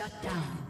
Shut down.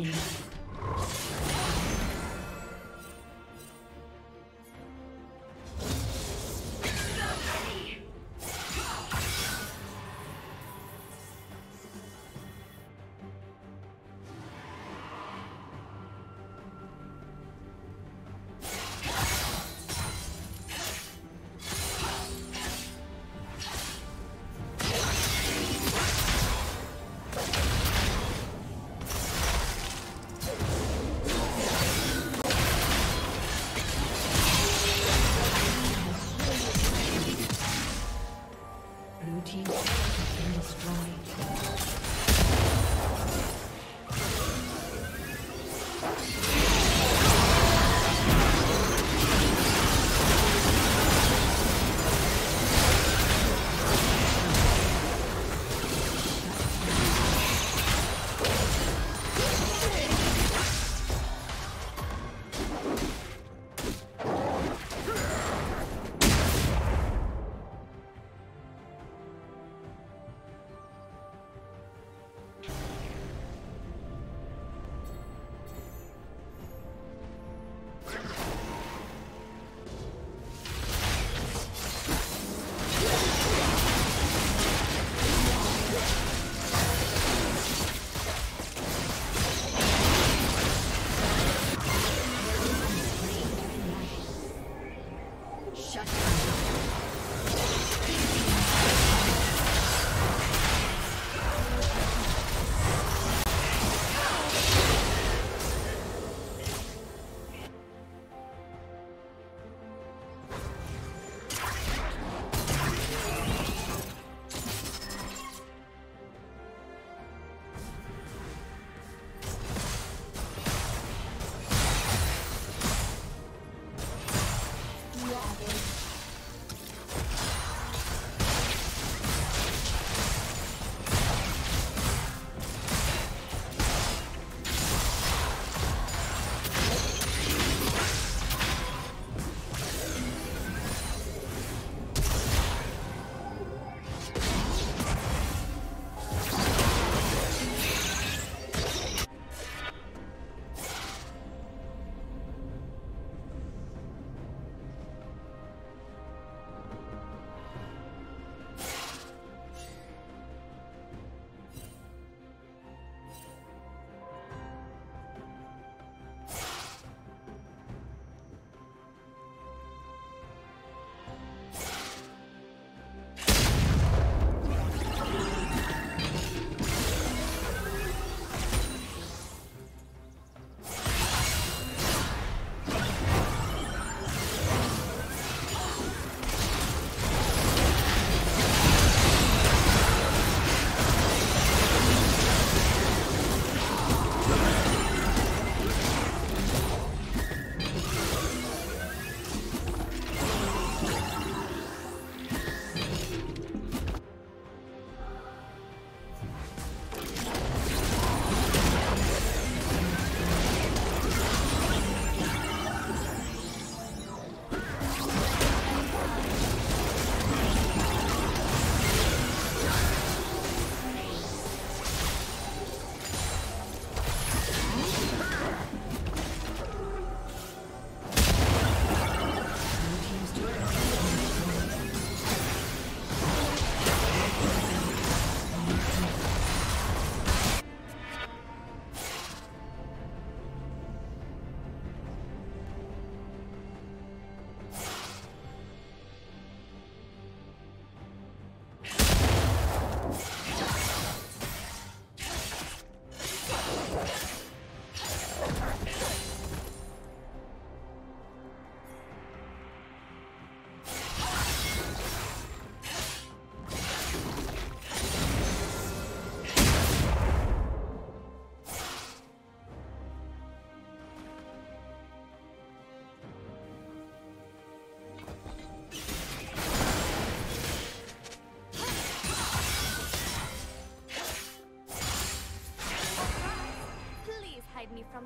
Dominating. From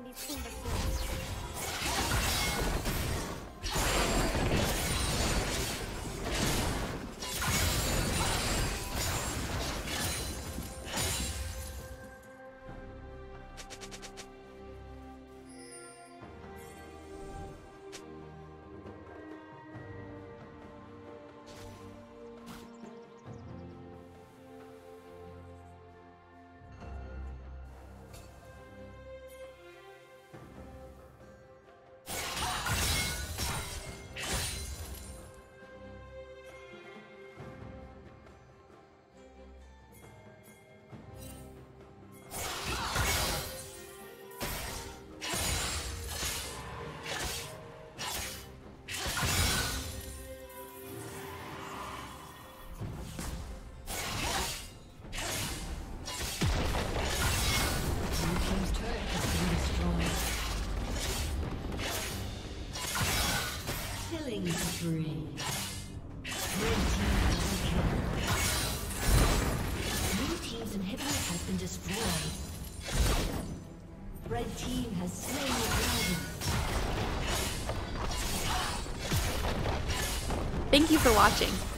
these imbeciles. Killing spree. Blue team's inhibitor has been destroyed. Red team has slain the dragon. Thank you for watching.